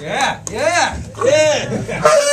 Yeah, yeah, yeah.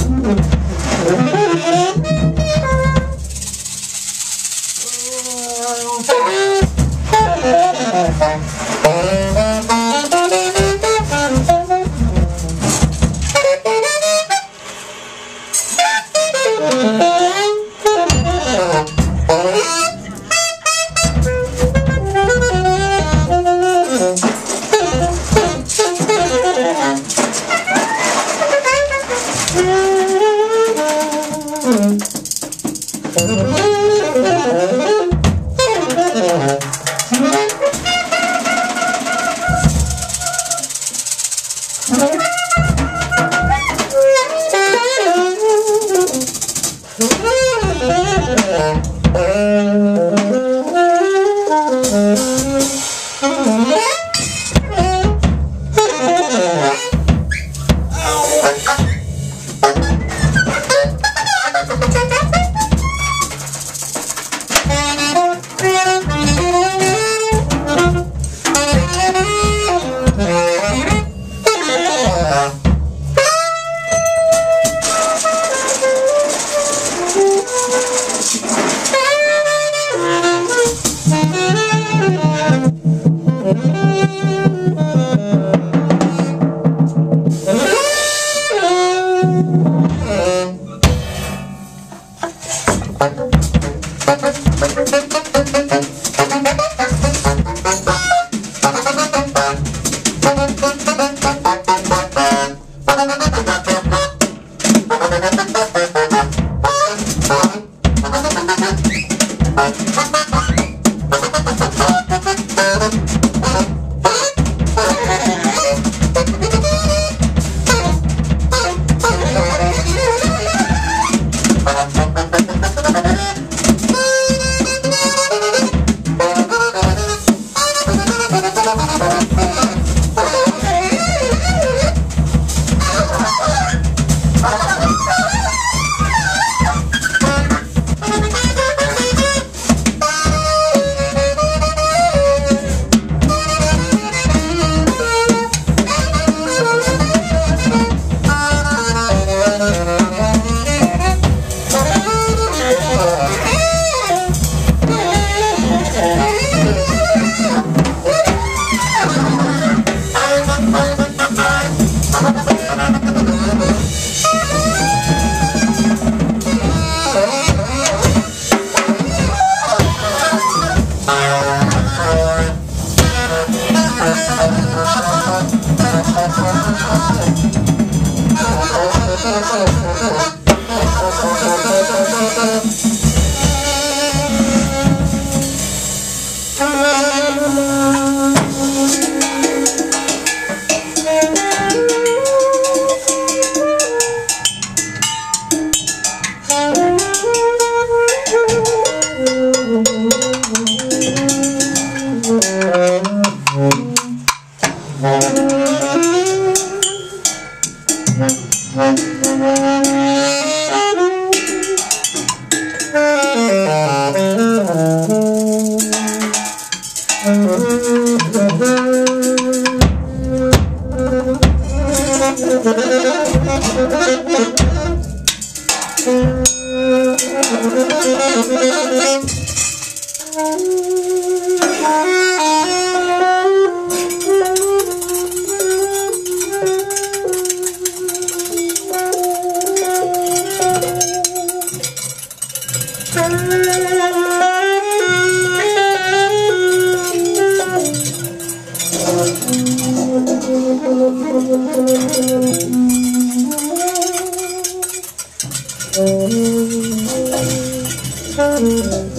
Ah.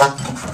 oh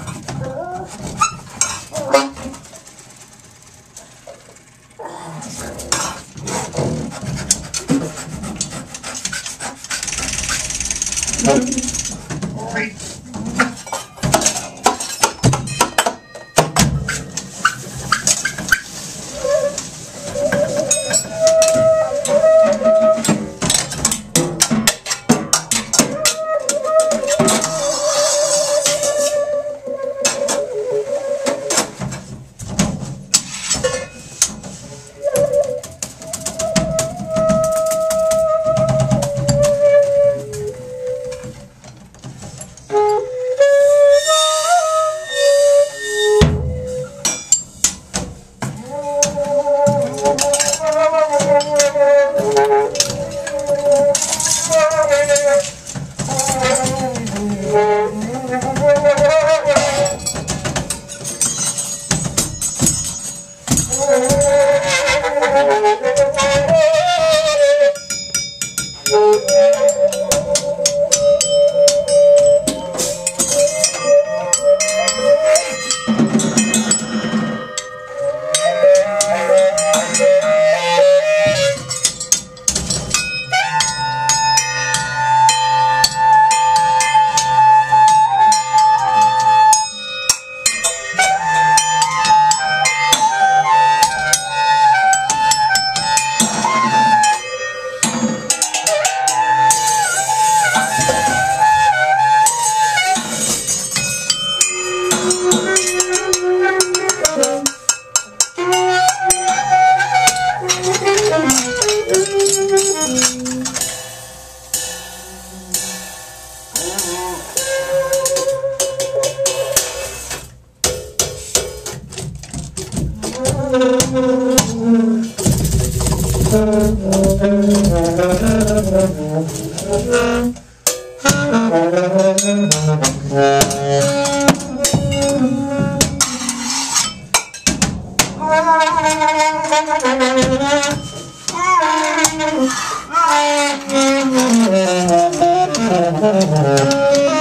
Thank you.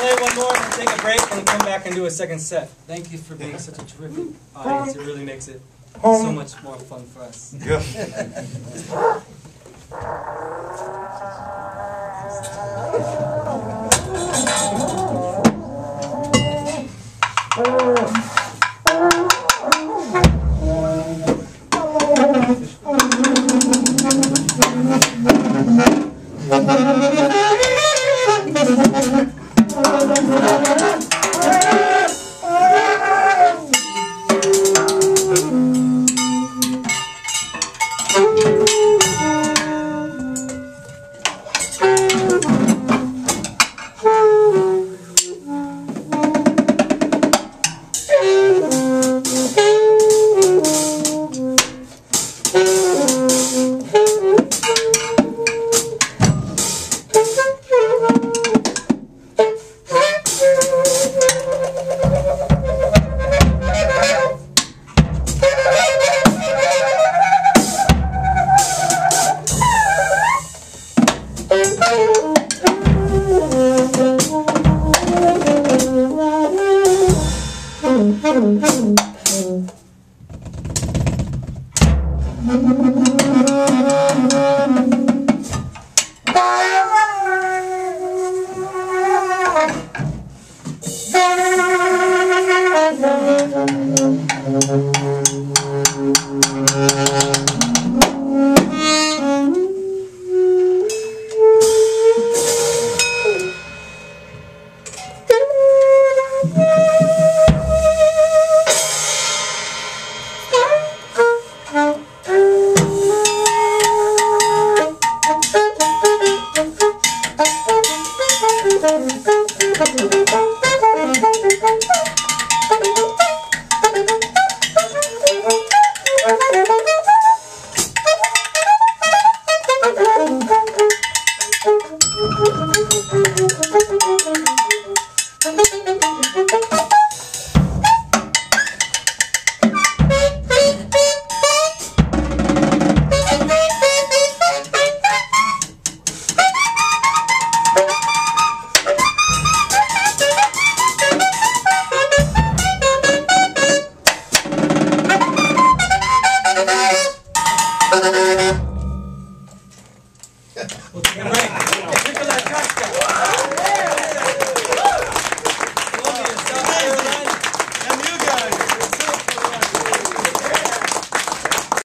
Play one more and take a break and come back and do a second set. Thank you for being such a terrific audience. It really makes it so um, much more fun for us. Thank